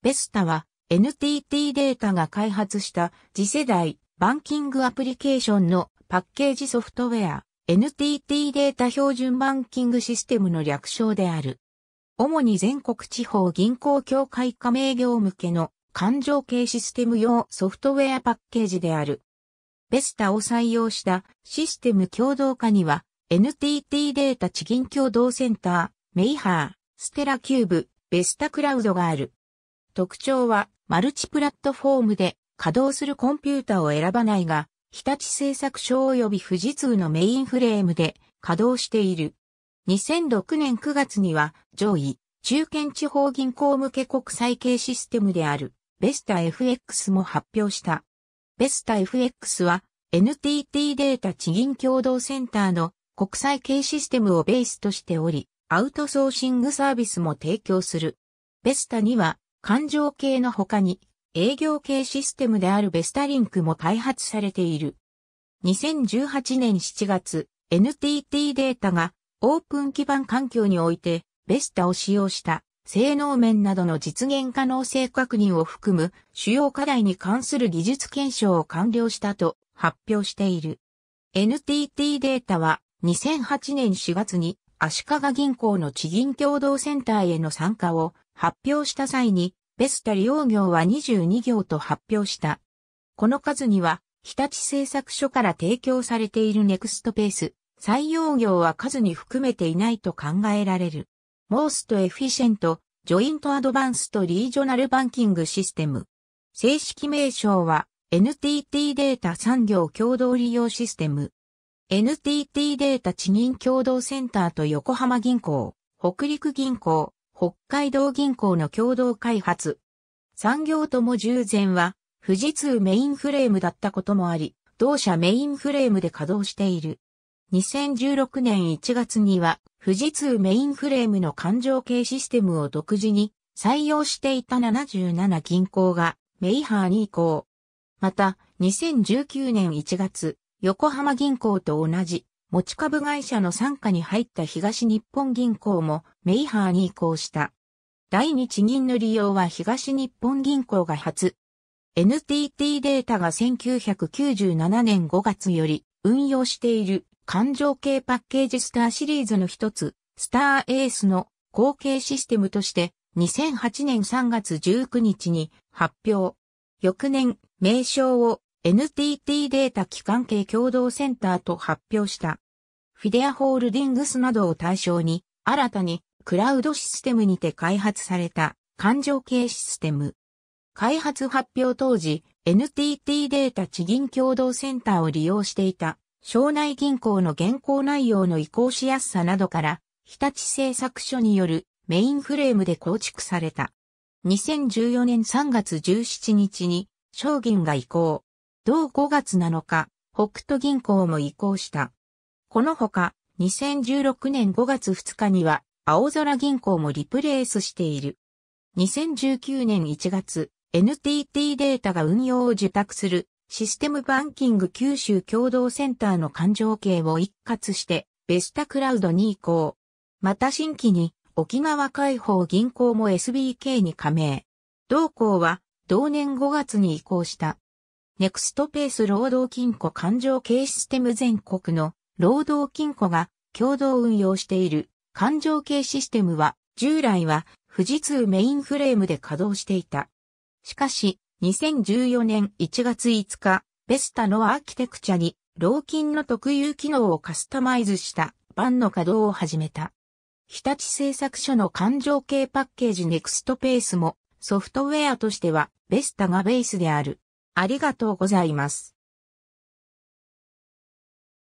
ベスタは NTT データが開発した次世代バンキングアプリケーションのパッケージソフトウェア NTT データ標準バンキングシステムの略称である。主に全国地方銀行協会加盟業向けの勘定系システム用ソフトウェアパッケージである。ベスタを採用したシステム共同化には NTT データ地銀共同センター、メイハー、 STELLA CUBE、 BeSTAcloud がある。特徴はマルチプラットフォームで稼働するコンピュータを選ばないが、日立製作所及び富士通のメインフレームで稼働している。2006年9月には上位、中堅地方銀行向け国際系システムであるベスタ FX も発表した。 BeSTA FX は NTT データ地銀共同センターの国際系システムをベースとしており、アウトソーシングサービスも提供する。ベスタには、感情系の他に、営業系システムであるベスタリンクも開発されている。2018年7月、NTT データがオープン基盤環境においてベスタを使用した性能面などの実現可能性確認を含む主要課題に関する技術検証を完了したと発表している。NTT データは2008年4月に足利銀行の地銀共同センターへの参加を発表した際にベスタ利用業は22業と発表した。この数には日立製作所から提供されているネクストペース採用業は数に含めていないと考えられる。Most Efficient Joint Advanced Regional Banking System 正式名称は NTT データ産業共同利用システム NTT データ地銀共同センターと横浜銀行、北陸銀行、北海道銀行の共同開発。産業とも従前は富士通メインフレームだったこともあり、同社メインフレームで稼働している。2016年1月には富士通メインフレームの勘定系システムを独自に採用していた77銀行がメイハーに移行。また、2019年1月、横浜銀行と同じ持ち株会社の参加に入った東日本銀行もメイハーに移行した。第二地銀の利用は東日本銀行が初。NTT データが1997年5月より運用している環状系パッケージスターシリーズの一つ、スターエースの後継システムとして2008年3月19日に発表。翌年、名称を NTT データ機関系共同センターと発表した。フィデアホールディングスなどを対象に、新たにクラウドシステムにて開発された環状系システム。開発発表当時、NTT データ地銀共同センターを利用していた省内銀行の原稿内容の移行しやすさなどから、日立製作所によるメインフレームで構築された。2014年3月17日に、商銀が移行。同5月7日、北斗銀行も移行した。このほか、2016年5月2日には、青空銀行もリプレイスしている。2019年1月、NTT データが運用を受託するシステムバンキング九州共同センターの勘定系を一括して、ベスタクラウドに移行。また新規に沖縄解放銀行も SBK に加盟。同行は同年5月に移行した。ネクストペース労働金庫勘定系システム全国の労働金庫が共同運用している勘定系システムは従来は富士通メインフレームで稼働していた。しかし、2014年1月5日、ベスタのアーキテクチャに、老金の特有機能をカスタマイズした版の稼働を始めた。日立製作所の環状系パッケージネクストペースもソフトウェアとしてはベスタがベースである。ありがとうございます。